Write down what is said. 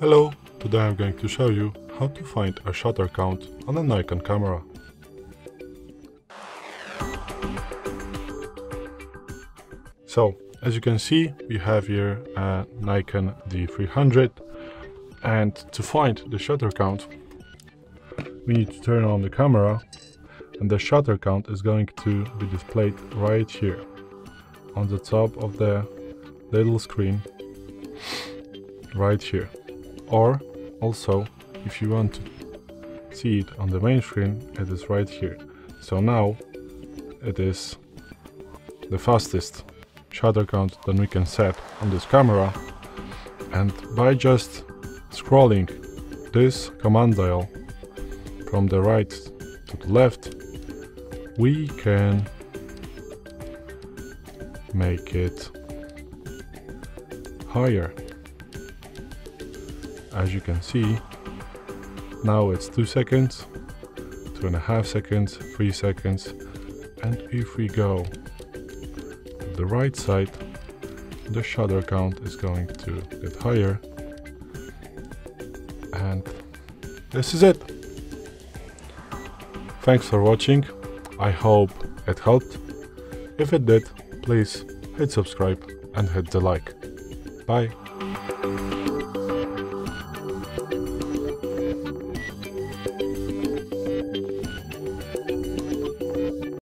Hello, today I'm going to show you how to find a shutter count on a Nikon camera. So, as you can see, we have here a Nikon D300 and to find the shutter count we need to turn on the camera and the shutter count is going to be displayed right here on the top of the little screen right here or also if you want to see it on the main screen it is right here. So now it is the fastest shutter count that we can set on this camera. And by just scrolling this command dial from the right to the left we can make it higher as you can see now it's 2 seconds, two and a half seconds, 3 seconds and if we go to the right side the shutter count is going to get higher and this is it. Thanks for watching, I hope it helped. If it did, please hit subscribe and hit the like. Bye.